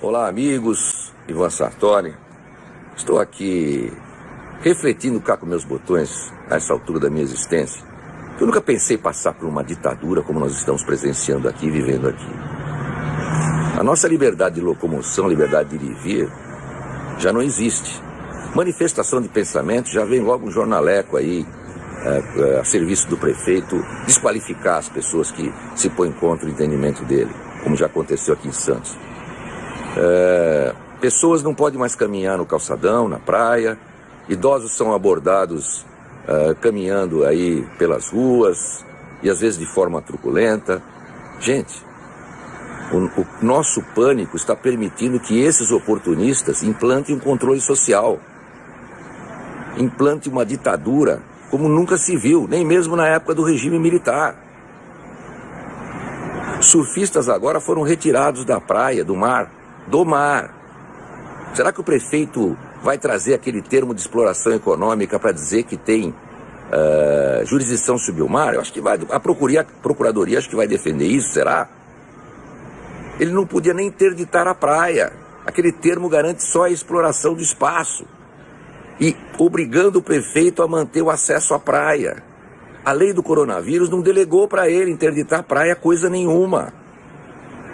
Olá, amigos. Ivan Sartori. Estou aqui refletindo cá com meus botões a essa altura da minha existência. Eu nunca pensei passar por uma ditadura como nós estamos presenciando aqui, vivendo aqui. A nossa liberdade de locomoção, liberdade de ir e vir, já não existe. Manifestação de pensamento já vem logo um jornaleco aí, é, é, a serviço do prefeito, desqualificar as pessoas que se põem contra o entendimento dele, como já aconteceu aqui em Santos. É, pessoas não podem mais caminhar no calçadão, na praia, idosos são abordados é, caminhando aí pelas ruas e às vezes de forma truculenta. Gente, o, o nosso pânico está permitindo que esses oportunistas implantem um controle social, implante uma ditadura como nunca se viu, nem mesmo na época do regime militar. Surfistas agora foram retirados da praia, do mar, do mar. Será que o prefeito vai trazer aquele termo de exploração econômica para dizer que tem uh, jurisdição mar? Eu acho que vai. A procuradoria, a procuradoria acho que vai defender isso, será? Ele não podia nem interditar a praia. Aquele termo garante só a exploração do espaço e obrigando o prefeito a manter o acesso à praia. A lei do coronavírus não delegou para ele interditar a praia coisa nenhuma.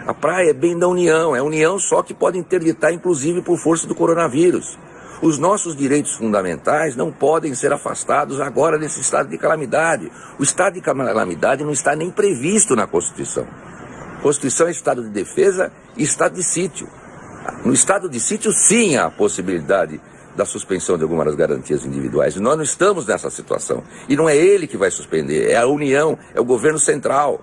A praia é bem da União, é a União só que pode interditar, inclusive por força do coronavírus. Os nossos direitos fundamentais não podem ser afastados agora nesse estado de calamidade. O estado de calamidade não está nem previsto na Constituição. Constituição é estado de defesa e estado de sítio. No estado de sítio, sim, há a possibilidade da suspensão de algumas das garantias individuais. E nós não estamos nessa situação. E não é ele que vai suspender, é a União, é o governo central.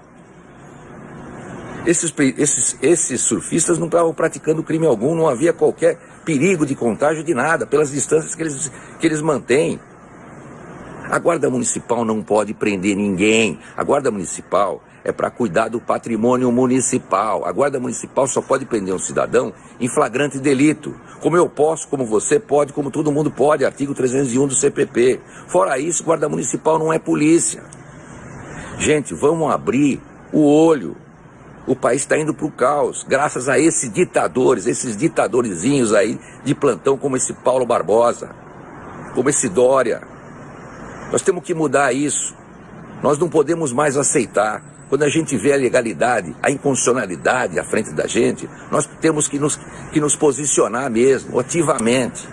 Esses, esses, esses surfistas não estavam praticando crime algum, não havia qualquer perigo de contágio de nada, pelas distâncias que eles, que eles mantêm. A Guarda Municipal não pode prender ninguém. A Guarda Municipal é para cuidar do patrimônio municipal. A Guarda Municipal só pode prender um cidadão em flagrante delito. Como eu posso, como você pode, como todo mundo pode, artigo 301 do CPP. Fora isso, Guarda Municipal não é polícia. Gente, vamos abrir o olho. O país está indo para o caos, graças a esses ditadores, esses ditadorzinhos aí de plantão, como esse Paulo Barbosa, como esse Dória. Nós temos que mudar isso. Nós não podemos mais aceitar quando a gente vê a legalidade, a inconstitucionalidade à frente da gente, nós temos que nos, que nos posicionar mesmo, ativamente.